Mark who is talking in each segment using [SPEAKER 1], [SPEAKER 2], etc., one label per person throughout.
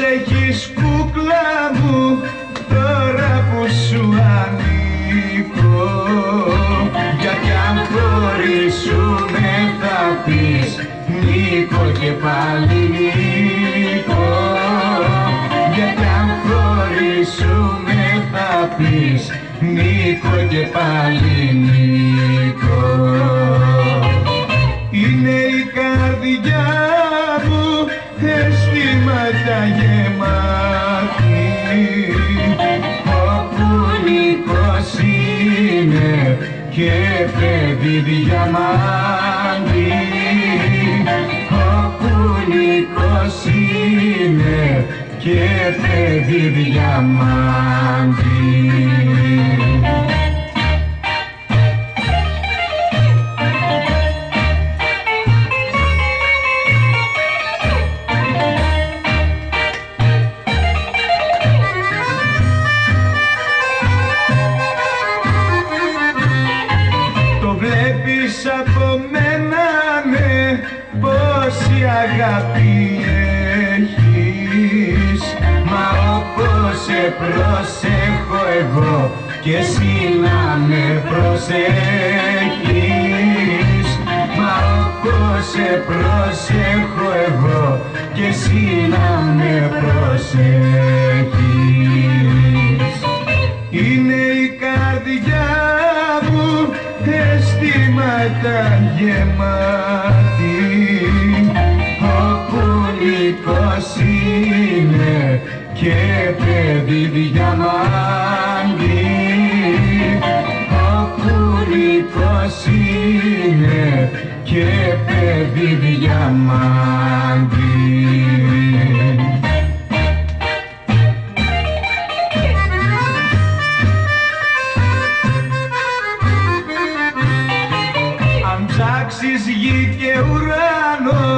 [SPEAKER 1] προσέχεις κούκλα μου τώρα που σου ανήκω. Γιατί αν χωρίσουμε θα πεις Νίκο και πάλι Νίκο γιατί αν χωρίσουμε θα πεις Νίκο και πάλι Νίκο αισθήματα γεμάτη. Όπου Νίκος είναι και παιδί διαμάντη. Όπου Νίκος είναι και παιδί διαμάντη βλέπεις από μένα ναι πόση αγάπη έχεις. Μα όπως σε προσέχω εγώ και εσύ να με προσέχεις. Μα όπως σε προσέχω εγώ και εσύ να με προσέχεις. Είναι αισθήματα γεμάτη όπου Νίκος είναι και παιδί διαμάντη όπου Νίκος είναι και παιδί διαμάντη ψάξεις γη και ουρανό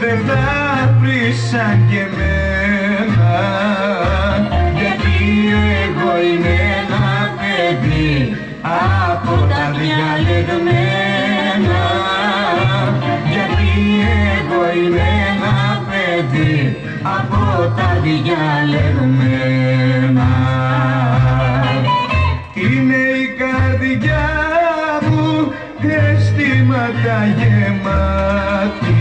[SPEAKER 1] δεν θα βρεις σαν και εμένα. Γιατί εγώ είμαι ένα παιδί από τα διαλεγμένα γιατί εγώ είμαι ένα παιδί από τα διαλεγμένα αισθήματα γεμάτη.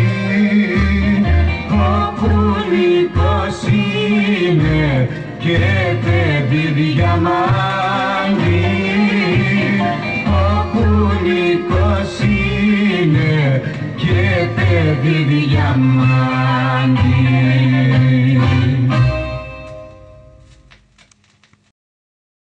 [SPEAKER 1] Όπου Νίκος είναι και παιδί διαμάντη όπου Νίκος είναι και παιδί διαμάντη